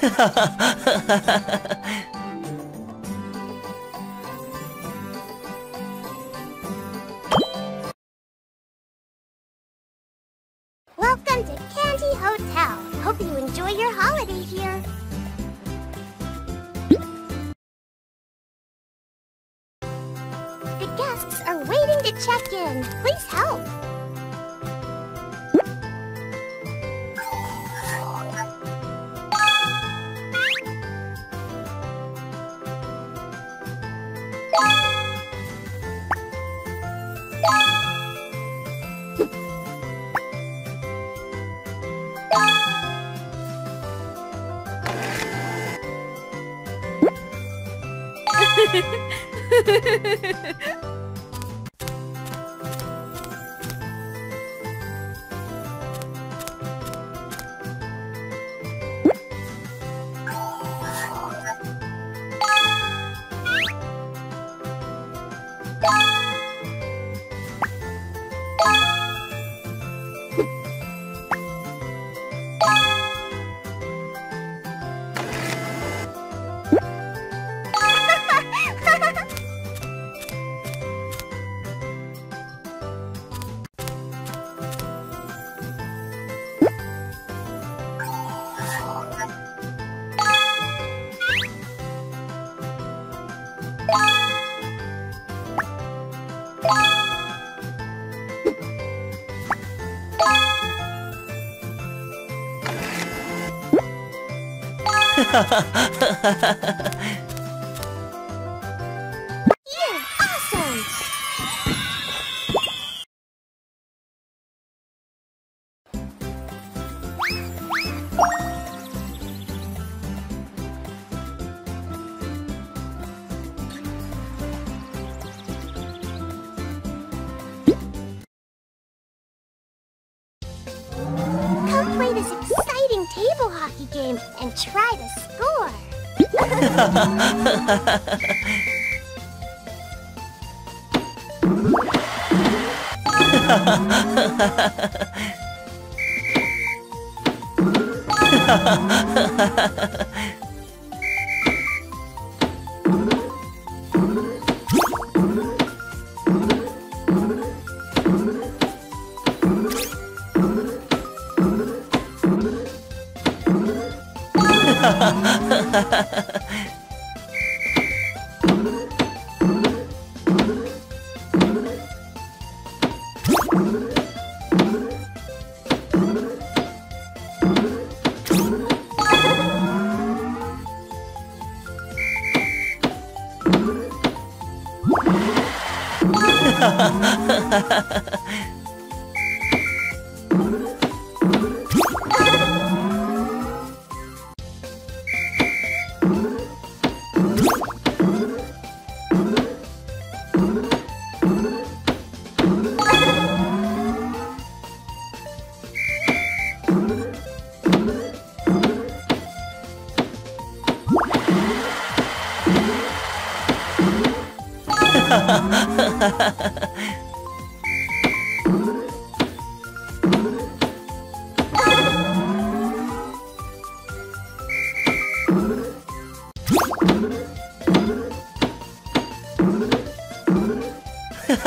Welcome to Candy Hotel. Hope you enjoy your holiday here. The guests are waiting to check in. Please help. フフフフフ。Come play this table hockey game and try to score. 哈哈哈哈哈！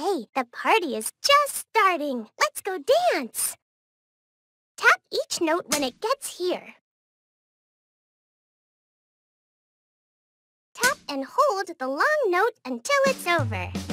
Hey, the party is just starting. Let's go dance. Tap each note when it gets here. Tap and hold the long note until it's over.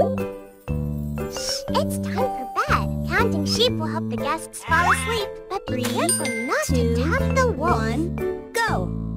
It's time for bed. Counting sheep will help the guests fall asleep. But be careful not to tap the wool. One, go!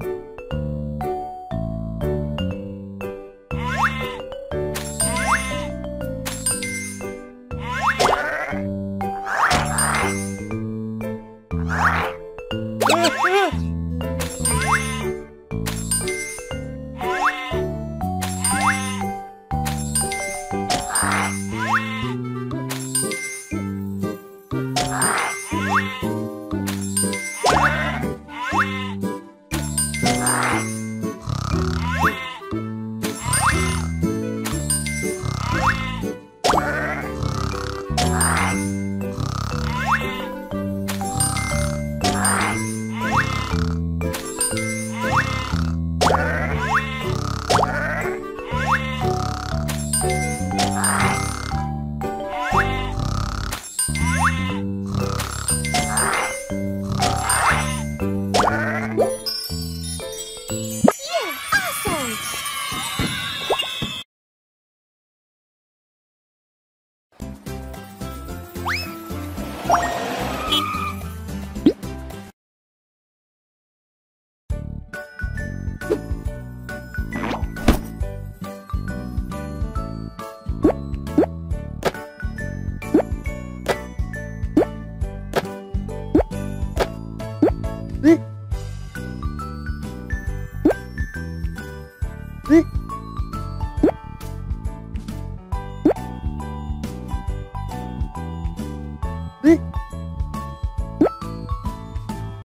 え？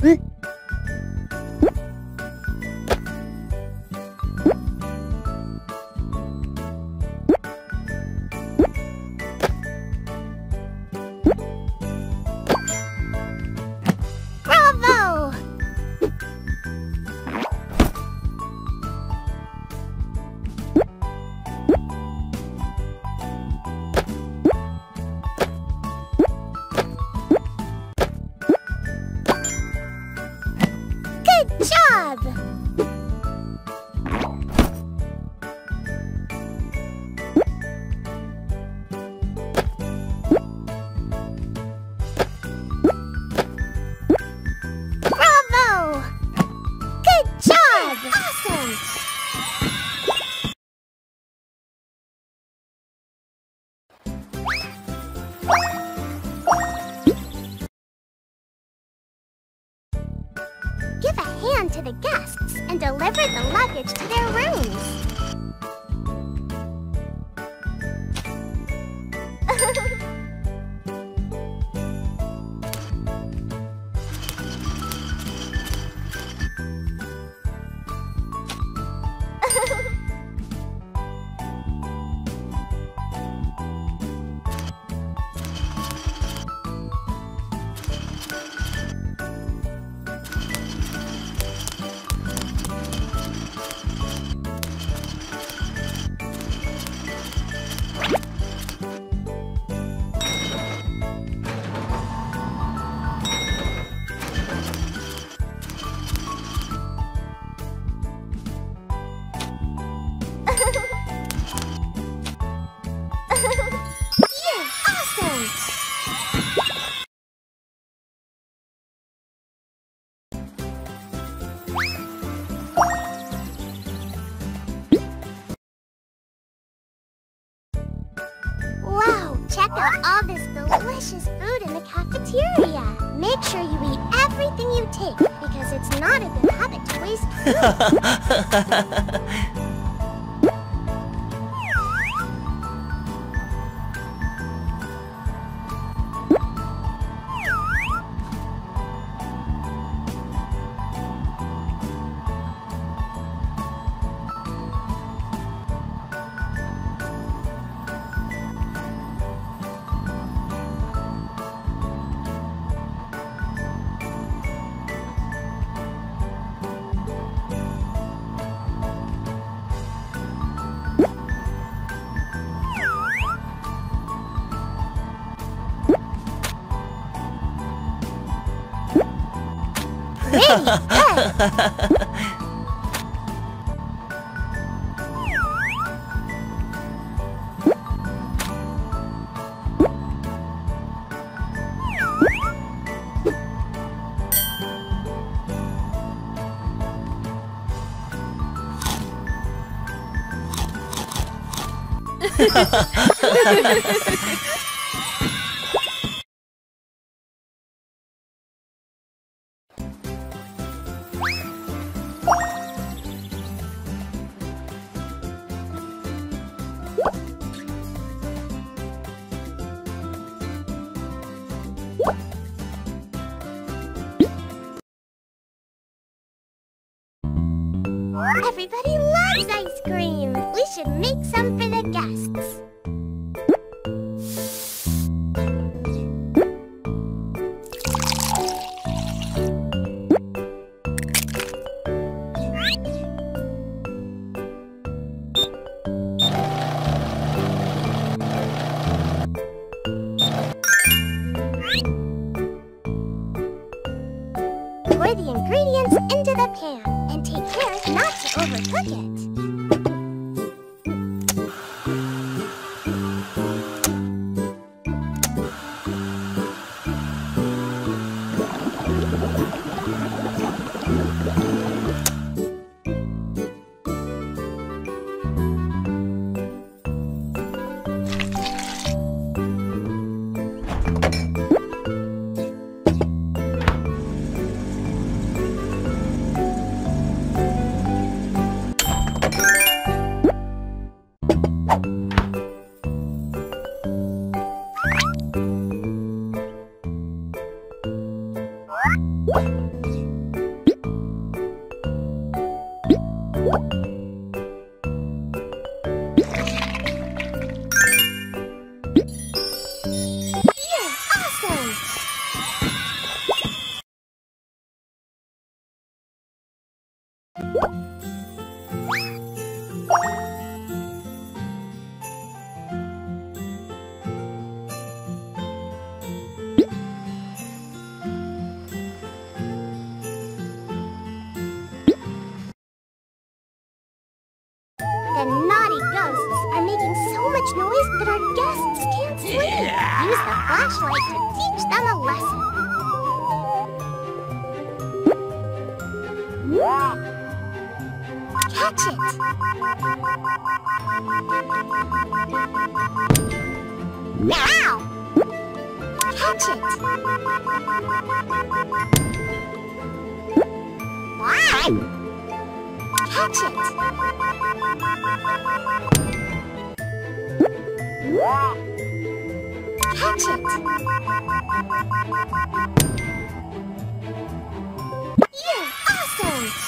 え？To the guests and deliver the luggage to their rooms. Yeah, awesome! Wow, check out all this delicious food in the cafeteria. Make sure you eat everything you take because it's not a good habit to waste food. Ha ha ha ha ha! Everybody loves ice cream. We should make some for the guests. Pour the ingredients into the pan and take care not to overcook it. The naughty ghosts are making so much noise that our guests can't sleep. Use the flashlight to teach them a lesson. Catch it! Now! Catch it! Wow! Catch it! Catch it! You're awesome!